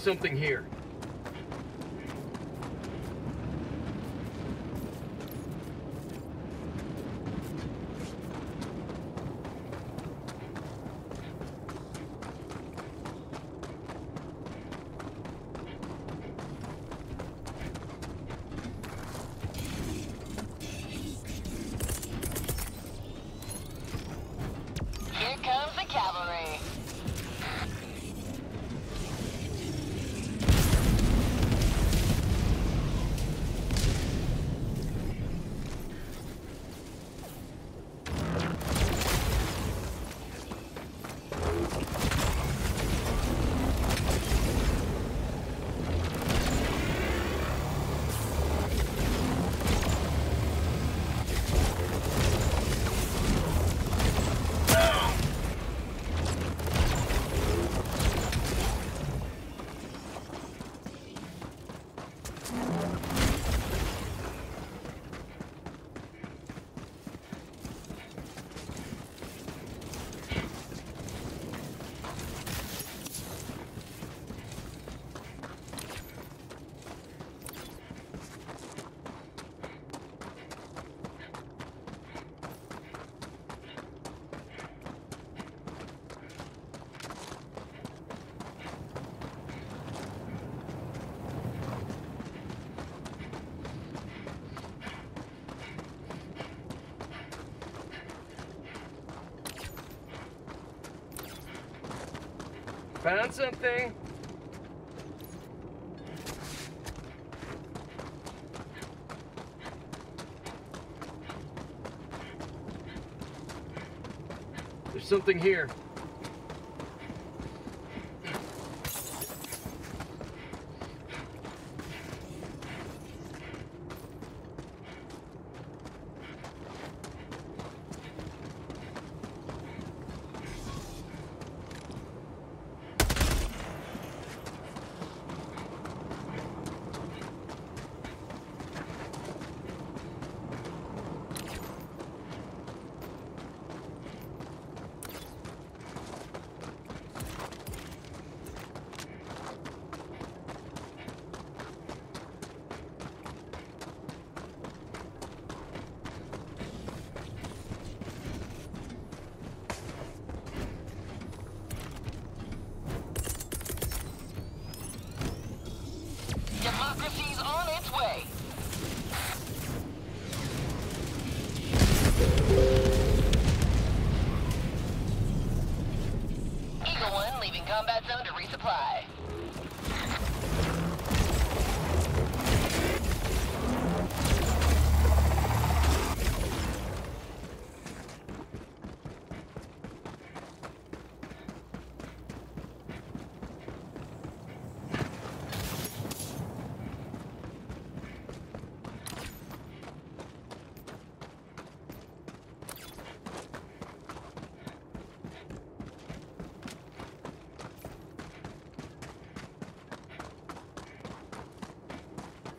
something here. Found something. There's something here.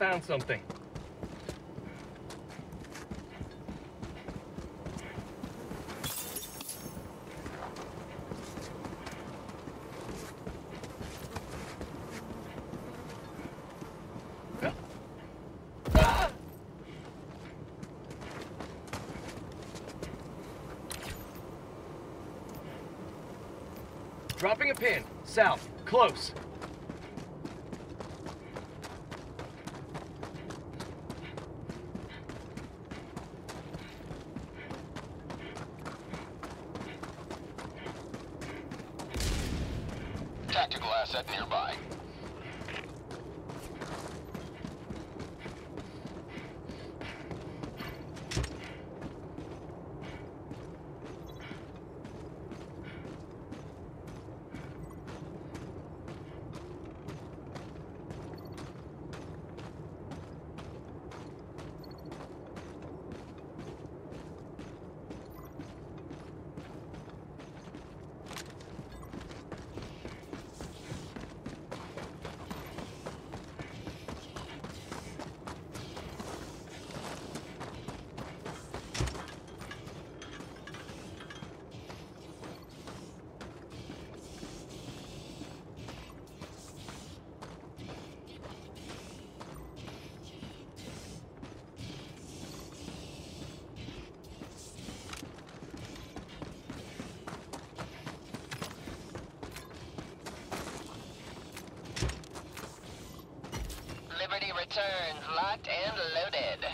Found something. Dropping a pin. South. Close. Security returns, locked and loaded.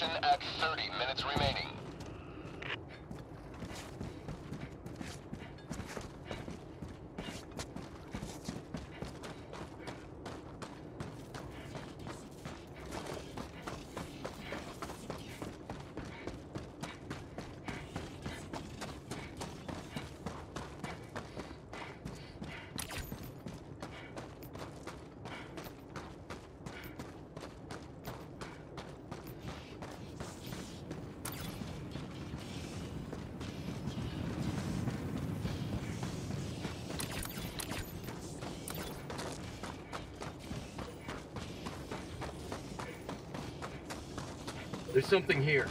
Mission at 30 minutes remaining. There's something here.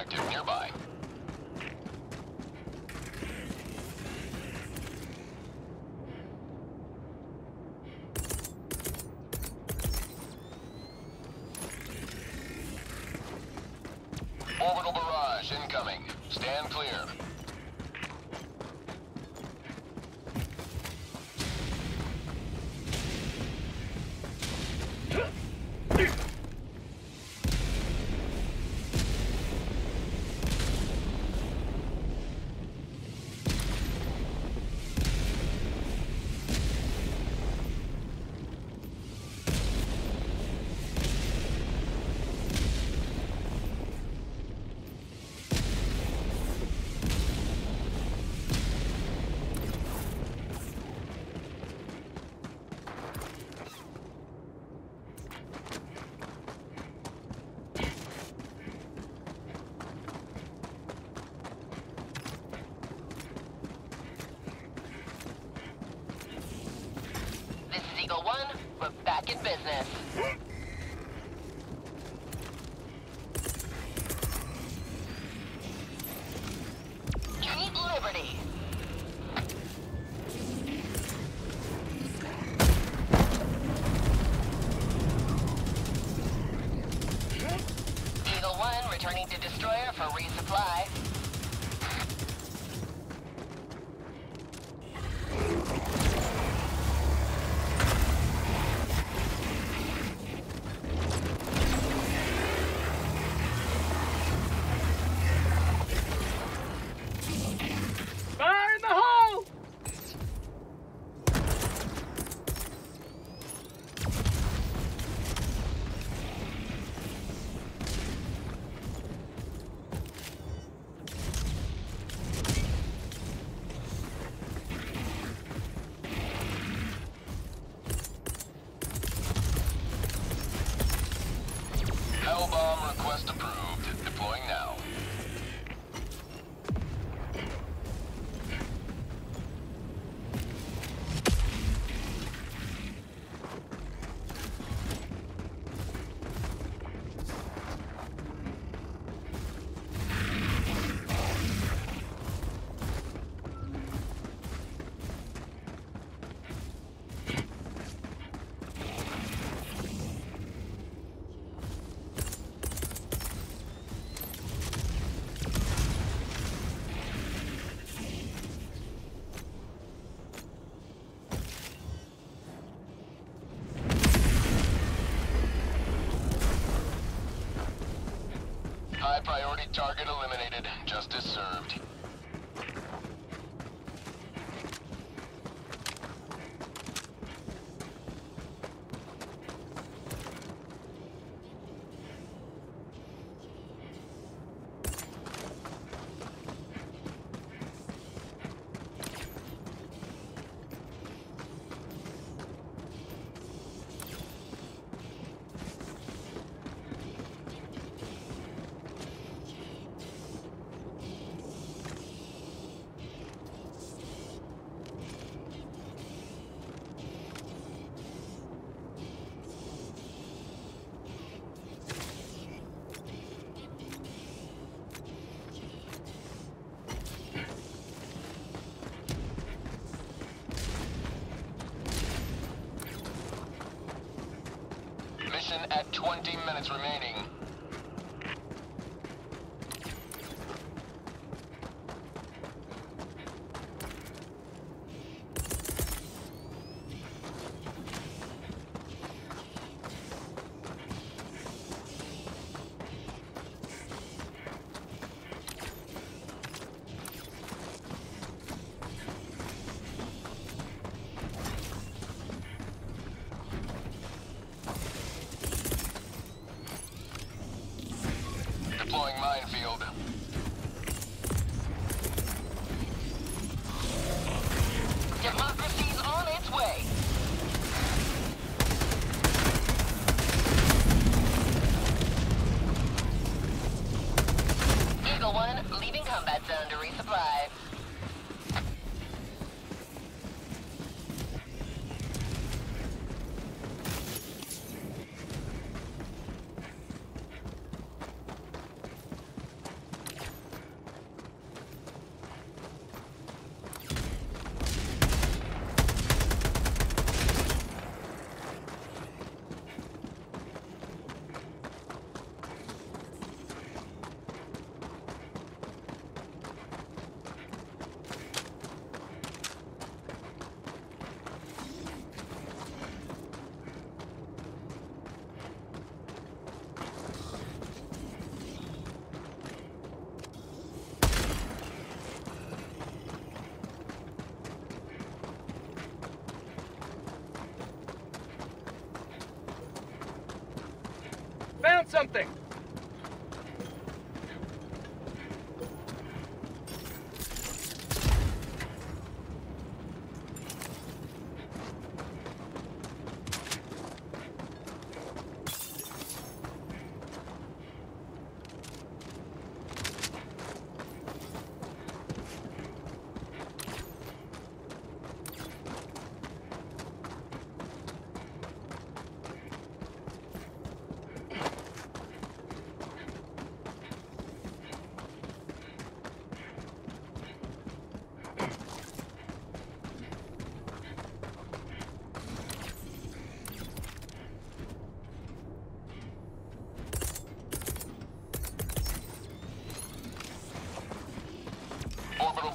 Objective nearby. 1 returning destroyer for resupply. Priority target eliminated. Justice served. Mission at 20 minutes remaining. Something!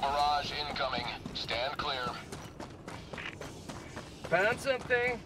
Barrage incoming. Stand clear. Found something.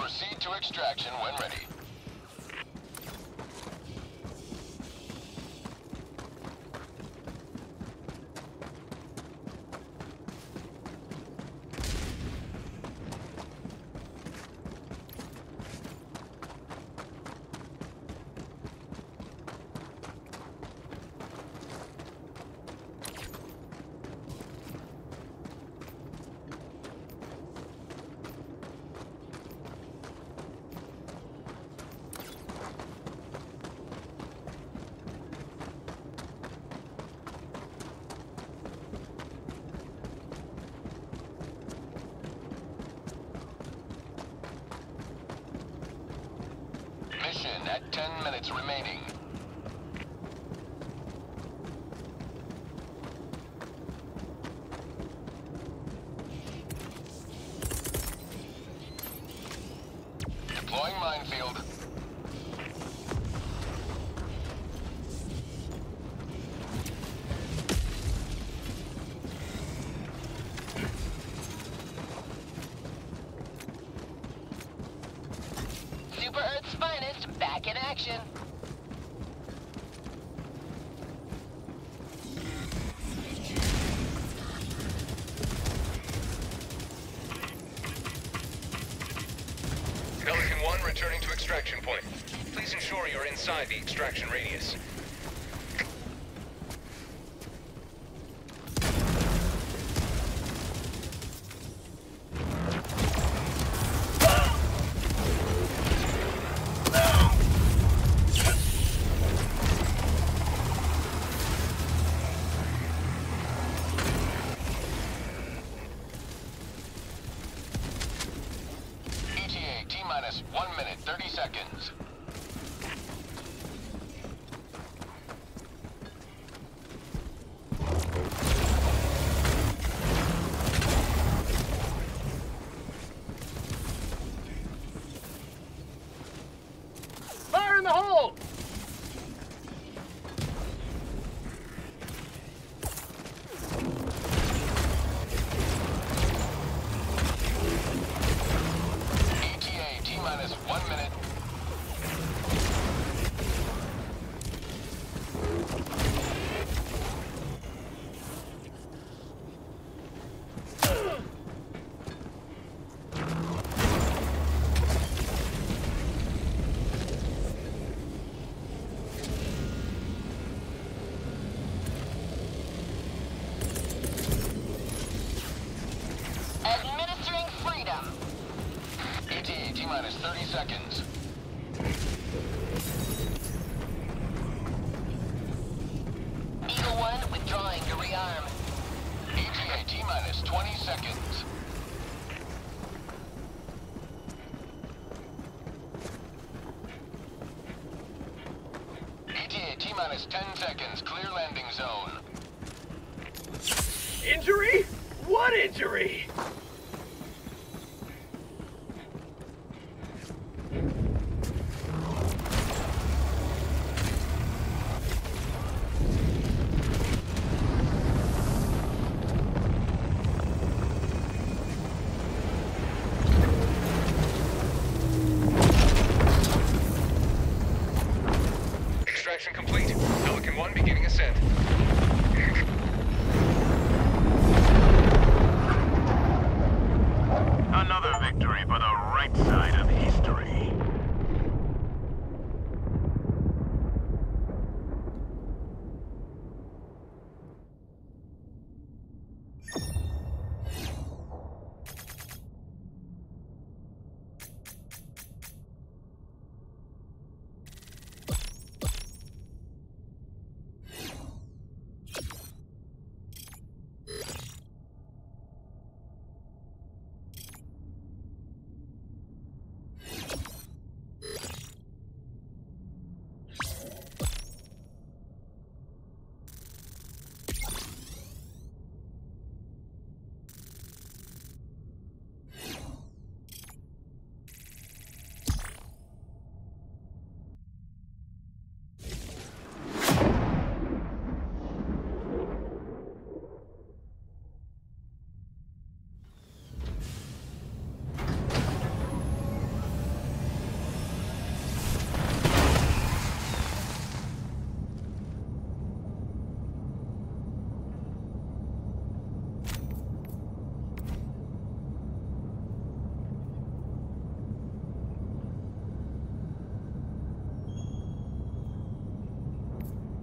Proceed to extraction when ready. Back in action. Pelican 1 returning to extraction point. Please ensure you're inside the extraction radius.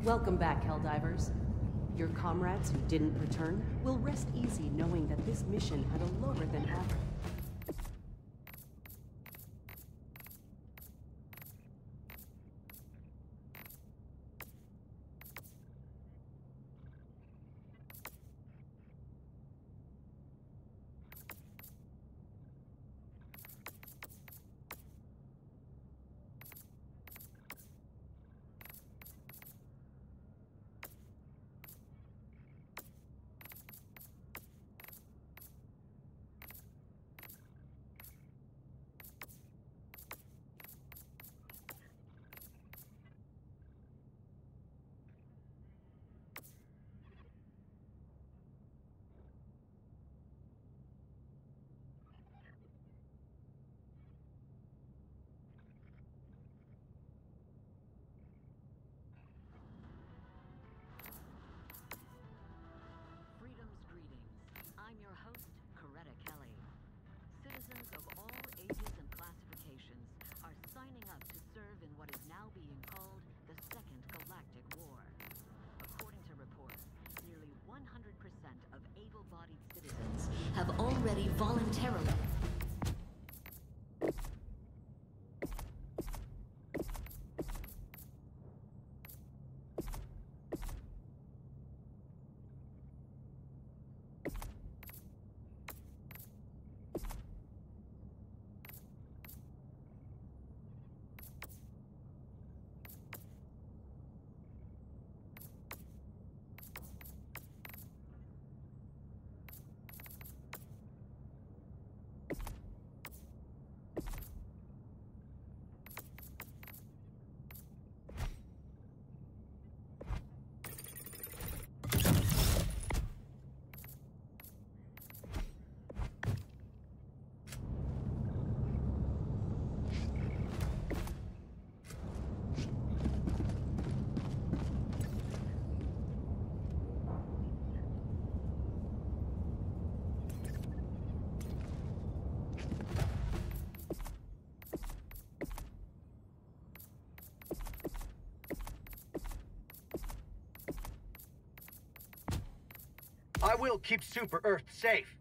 Welcome back, Helldivers. Your comrades who didn't return will rest easy knowing that this mission had a lower than average. Voluntarily I will keep Super Earth safe.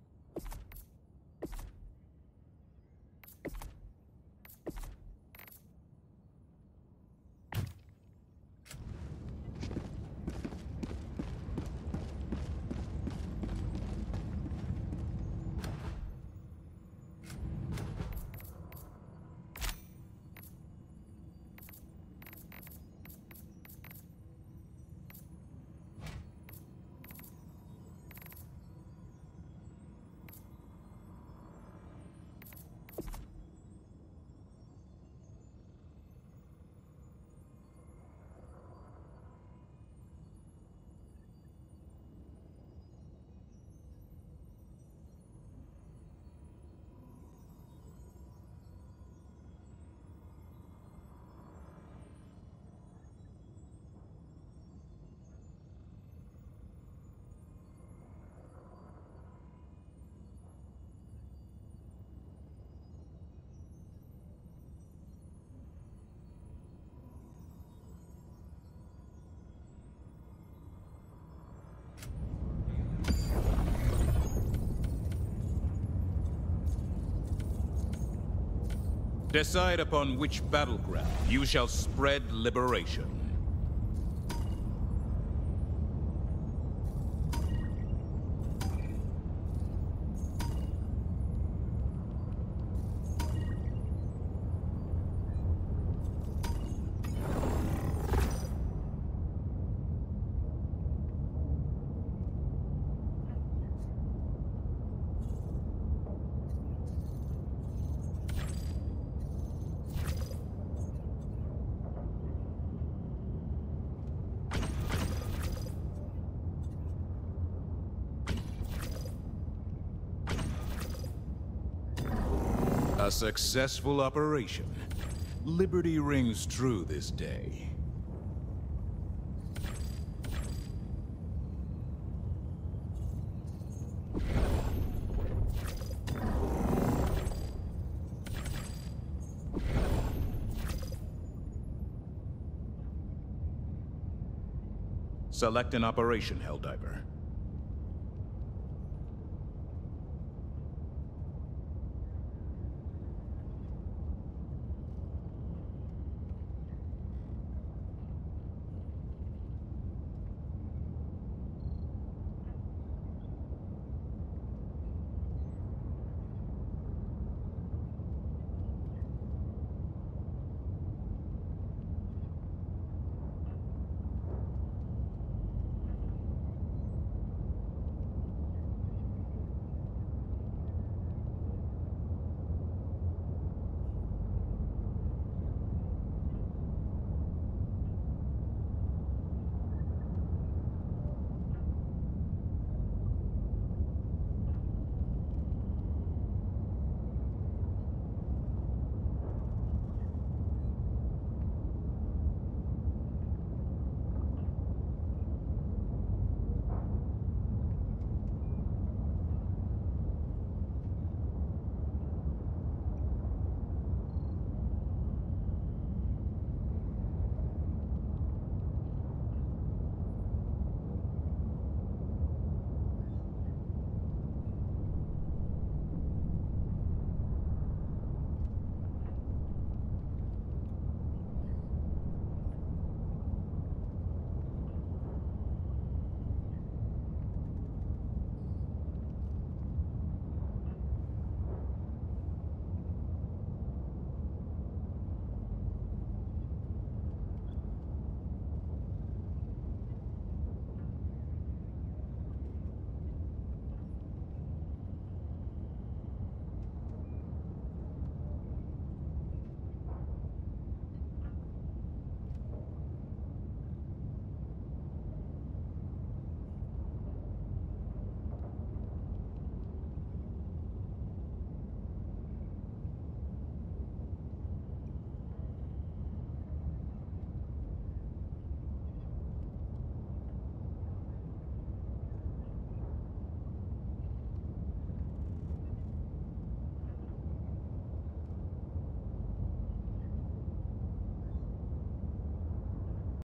Decide upon which battleground you shall spread liberation. A successful operation. Liberty rings true this day. Select an operation, Helldiver.